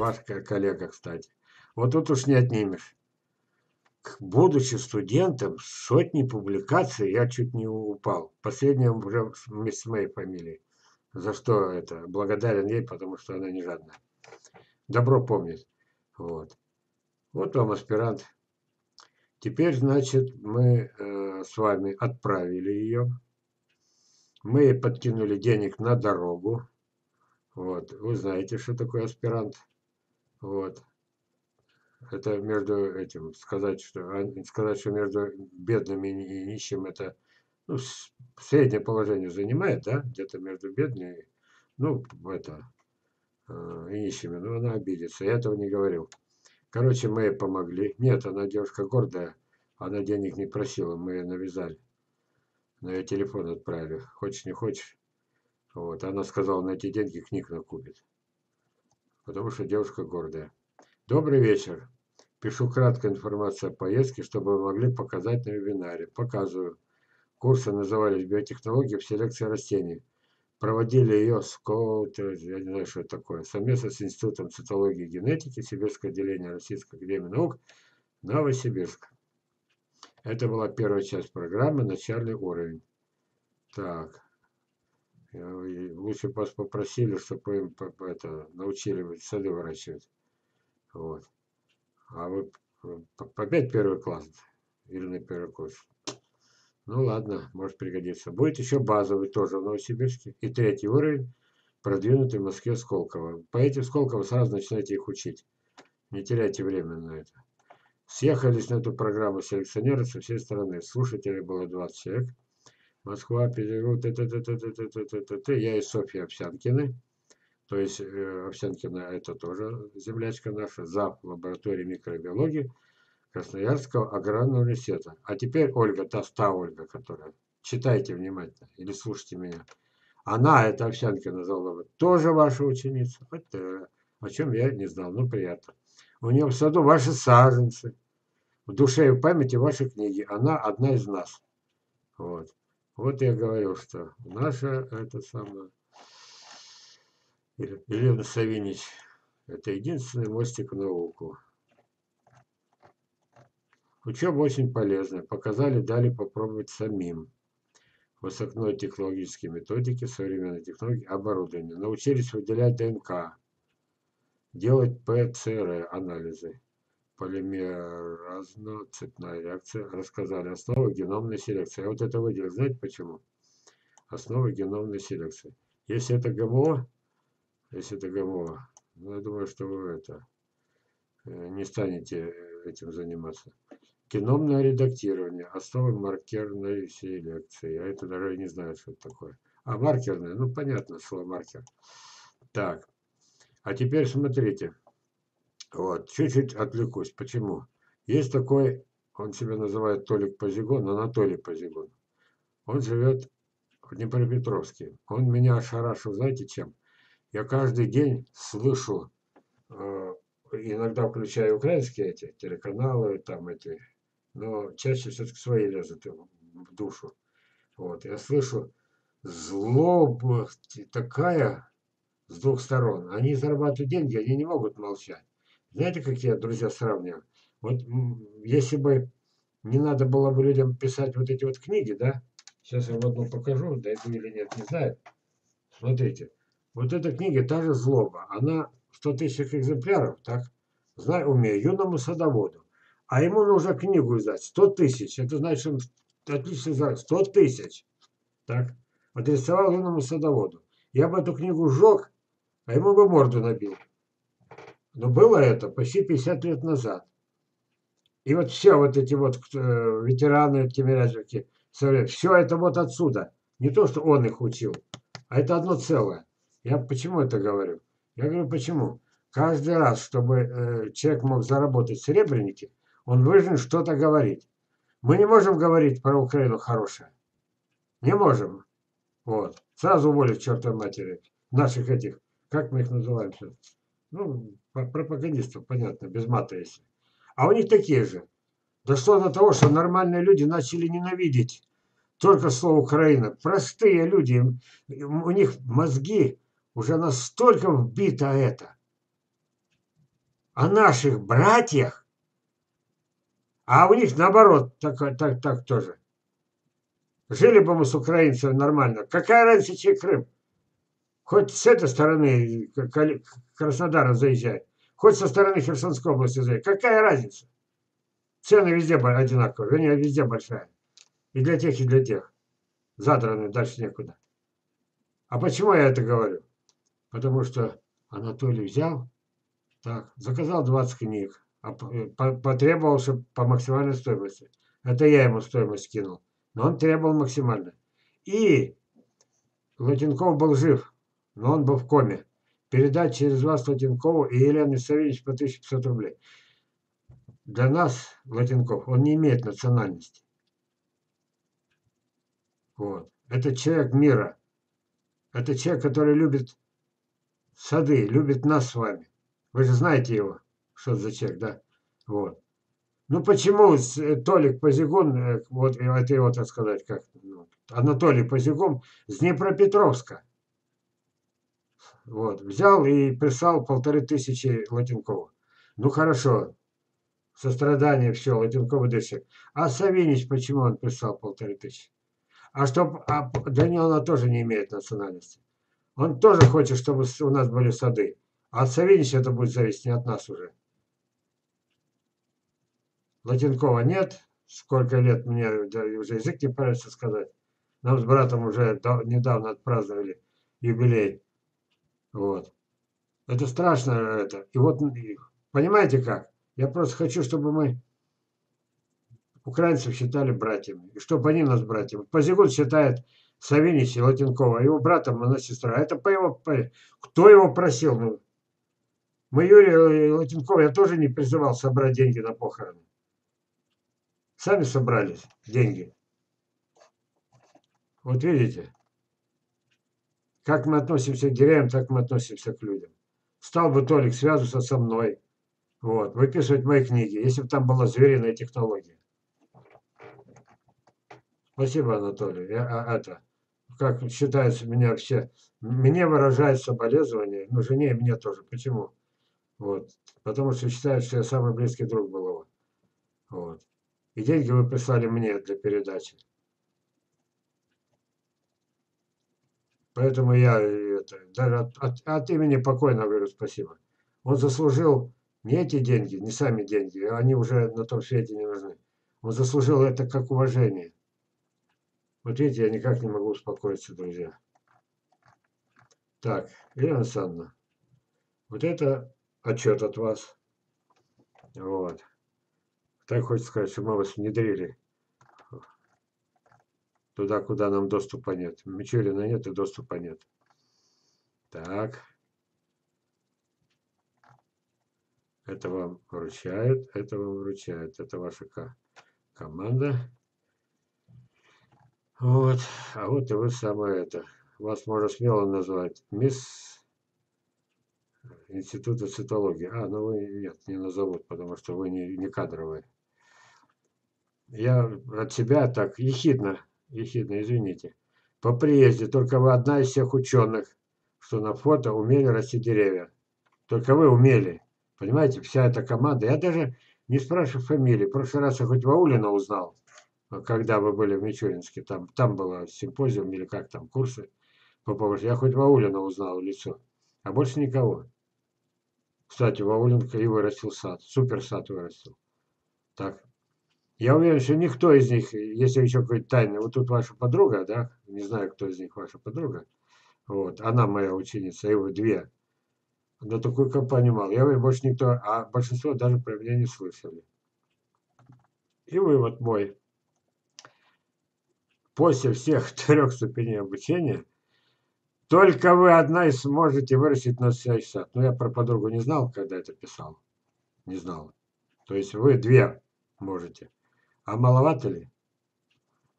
ваш коллега, кстати. Вот тут уж не отнимешь. Будучи студентом, сотни публикаций, я чуть не упал. Последняя уже с моей фамилией. За что это? Благодарен ей, потому что она не жадная. Добро помнит. Вот. Вот вам аспирант. Теперь, значит, мы э, с вами отправили ее. Мы ей подкинули денег на дорогу. Вот. Вы знаете, что такое аспирант. Вот. Это между этим, сказать, что, сказать, что между бедными и нищим, это ну, среднее положение занимает, да, где-то между бедными, ну, это, э, и нищими, но она обидится, я этого не говорил. Короче, мы ей помогли. Нет, она девушка гордая, она денег не просила, мы ее навязали. На ее телефон отправили, хочешь не хочешь. Вот, она сказала, на эти деньги книг накупит. Потому что девушка гордая. Добрый вечер. Пишу краткую информацию о поездке, чтобы вы могли показать на вебинаре. Показываю. Курсы назывались «Биотехнологии в селекции растений». Проводили ее с я не знаю, что это такое, совместно с Институтом цитологии и генетики Сибирского отделения Российской академии наук Новосибирск. Это была первая часть программы «Начальный уровень». Так. Лучше бы вас попросили, чтобы им это, научили сады выращивать. Вот. А вы опять первый класс или на первый курс? Ну ладно, может пригодится. Будет еще базовый тоже в Новосибирске. И третий уровень, продвинутый в Москве Сколково. По этим Сколково сразу начинайте их учить. Не теряйте время на это. Съехались на эту программу селекционеры со всей стороны. Слушателей было 20 человек. Москва, Петербург, т -т -т -т -т -т -т -т -т. я и Софья Овсянкины. То есть э, Овсянкина это тоже землячка наша, зав. лаборатории микробиологии Красноярского аграрного университета. А теперь Ольга, та, та Ольга, которая, читайте внимательно или слушайте меня. Она, это Овсянкина Золова, тоже ваша ученица. Это, о чем я не знал, ну приятно. У нее в саду ваши саженцы. В душе и в памяти ваши книги. Она одна из нас. Вот. Вот я говорил, что наша, это самое, Елена Савинич, это единственный мостик в науку. Учеба очень полезная. Показали, дали попробовать самим. Высокной технологические методики, современной технологии, оборудование. Научились выделять ДНК, делать ПЦР анализы, полимеразно-цепная реакция. Рассказали основы геномной селекции. Я вот это выделил. Знаете почему? Основы геномной селекции. Если это ГМО, если это ГМО, ну, я думаю, что вы это э, не станете этим заниматься. Геномное редактирование, основы маркерной селекции. Я это даже не знаю, что это такое. А маркерное, ну понятно, слово маркер. Так, а теперь смотрите. Вот, чуть-чуть отвлекусь. Почему? Есть такой, он себя называет Толик Позигон, Анатолий Позигон. Он живет в Днепропетровске. Он меня ошарашил, знаете чем? Я каждый день слышу, э, иногда включаю украинские эти телеканалы, там эти но чаще все-таки свои лезут в душу. Вот, я слышу злоба такая с двух сторон. Они зарабатывают деньги, они не могут молчать. Знаете, как я, друзья, сравниваю? Вот если бы не надо было бы людям писать вот эти вот книги, да? Сейчас я вам одну покажу, дойду или нет, не знаю. Смотрите, вот эта книга, та же злоба, она 100 тысяч экземпляров, так? Знаю, умею, юному садоводу. А ему нужно книгу издать. 100 тысяч. Это значит, он отлично знает. 100 тысяч. Так. Адресовал юному садоводу. Я бы эту книгу сжег, а ему бы морду набил. Но было это почти 50 лет назад. И вот все вот эти вот э, ветераны Тимирязевки, все это вот отсюда. Не то, что он их учил, а это одно целое. Я почему это говорю? Я говорю, почему? Каждый раз, чтобы э, человек мог заработать серебряники, он вынужден что-то говорить. Мы не можем говорить про Украину хорошее. Не можем. Вот. Сразу уволить чертовой матери. Наших этих, как мы их называем сейчас? Ну, пропагандистов, понятно, без мата если. А у них такие же. Дошло до того, что нормальные люди начали ненавидеть только слово Украина. Простые люди, у них мозги уже настолько вбито это. о наших братьях, а у них наоборот, так, так, так тоже. Жили бы мы с украинцами нормально. Какая разница, чей Крым? Хоть с этой стороны Краснодара заезжай, хоть со стороны Херсонской области заезжай. Какая разница? Цены везде одинаковые, вернее, везде большая. И для тех, и для тех. Задраны, дальше некуда. А почему я это говорю? Потому что Анатолий взял, так, заказал 20 книг, а э, потребовал, по максимальной стоимости. Это я ему стоимость скинул. Но он требовал максимально. И Латинков был жив, но он был в коме. Передать через вас Латинкову и Елене Савельевич по 1500 рублей. Для нас, Латинков, он не имеет национальности. Вот. Это человек мира. Это человек, который любит сады, любит нас с вами. Вы же знаете его, что за человек, да? Вот. Ну почему э, Толик Позигон, э, вот это его, так сказать, как ну, Анатолий Позигон с Днепропетровска, вот, взял и прислал полторы тысячи Латинкова. Ну хорошо, сострадание, все, Латинкова дышит. А Савинич, почему он прислал полторы тысячи? А чтоб, а Даниловна тоже не имеет национальности. Он тоже хочет, чтобы у нас были сады. А от Савинича это будет зависеть не от нас уже. Латинкова нет. Сколько лет мне да, уже язык не парится сказать. Нам с братом уже недавно отпраздновали юбилей. Вот. Это страшно это. И вот, понимаете как? Я просто хочу, чтобы мы украинцев считали братьями. И чтобы они нас братьями. Позигут считает Савинич и Латинкова, его братом, она сестра. Это по его... По... Кто его просил? Ну, мы Юрия Латинкова, я тоже не призывал собрать деньги на похороны. Сами собрались деньги. Вот видите, как мы относимся к деревьям, так мы относимся к людям. Стал бы Толик связываться со мной, вот, выписывать мои книги, если бы там была звериная технология. Спасибо, Анатолий. Я, а, это, как считается, меня все, мне выражают соболезнования, но жене и мне тоже. Почему? Вот. Потому что считают, что я самый близкий друг был Вот. И деньги вы прислали мне для передачи. Поэтому я это, даже от, от, от имени покойно говорю спасибо. Он заслужил не эти деньги, не сами деньги, они уже на том свете не нужны. Он заслужил это как уважение. Вот видите, я никак не могу успокоиться, друзья. Так, Елена Александровна, вот это отчет от вас. Вот. Так хочется сказать, что мы вас внедрили туда, куда нам доступа нет. Мичурина нет и доступа нет. Так. Это вам вручает, это вам вручает. Это ваша команда. Вот. А вот и вы самое это. Вас можно смело назвать мисс Института цитологии. А, ну вы нет, не назовут, потому что вы не, не кадровые. Я от себя так ехидно, ехидно, извините. По приезде только вы одна из всех ученых, что на фото умели расти деревья. Только вы умели. Понимаете, вся эта команда. Я даже не спрашиваю фамилии. В прошлый раз я хоть Ваулина узнал, когда вы были в Мичуринске. Там, там было симпозиум или как там, курсы по поводу. Я хоть Ваулина узнал лицо. А больше никого. Кстати, Ваулинка и вырастил сад. Супер сад вырастил. Так, я уверен, что никто из них, если еще какой-то тайный, вот тут ваша подруга, да, не знаю, кто из них ваша подруга, вот, она моя ученица, его две, но такую компанию мало. Я уверен, больше никто, а большинство даже про меня не слышали. И вывод мой. После всех трех ступеней обучения, только вы одна и сможете вырастить настоящий сад. Но я про подругу не знал, когда это писал. Не знал. То есть вы две можете. А маловато ли?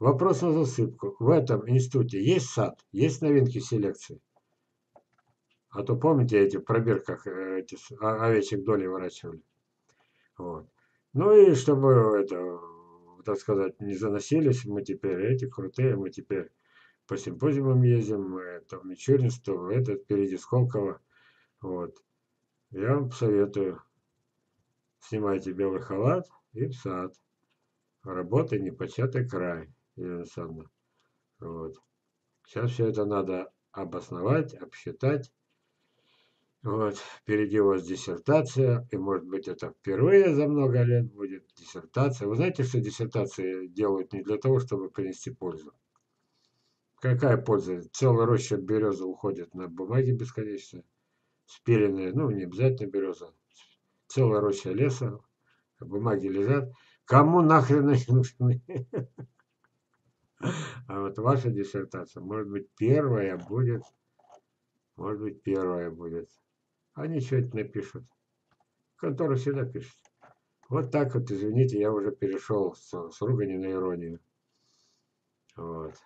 Вопрос на засыпку. В этом институте есть сад? Есть новинки селекции? А то помните, эти в пробирках э, эти овечек доли выращивали. Вот. Ну и чтобы это, так сказать, не заносились, мы теперь эти крутые, мы теперь по симпозиумам ездим, это в Мичуринск, то этот впереди Сколково. Вот. Я вам советую. Снимайте белый халат и в сад. Работа непочатый край, Елена Александровна. Вот. Сейчас все это надо обосновать, обсчитать. Вот. Впереди у вас диссертация, и может быть это впервые за много лет будет диссертация. Вы знаете, что диссертации делают не для того, чтобы принести пользу. Какая польза? Целая роща березы уходит на бумаге бесконечно. Спиленные, ну не обязательно береза. Целая роща леса, бумаги лежат. Кому нахрен они нужны? А вот ваша диссертация, может быть, первая будет, может быть, первая будет. Они что-то напишут. Контора всегда пишет. Вот так вот, извините, я уже перешел с, с ругани на иронию. Вот.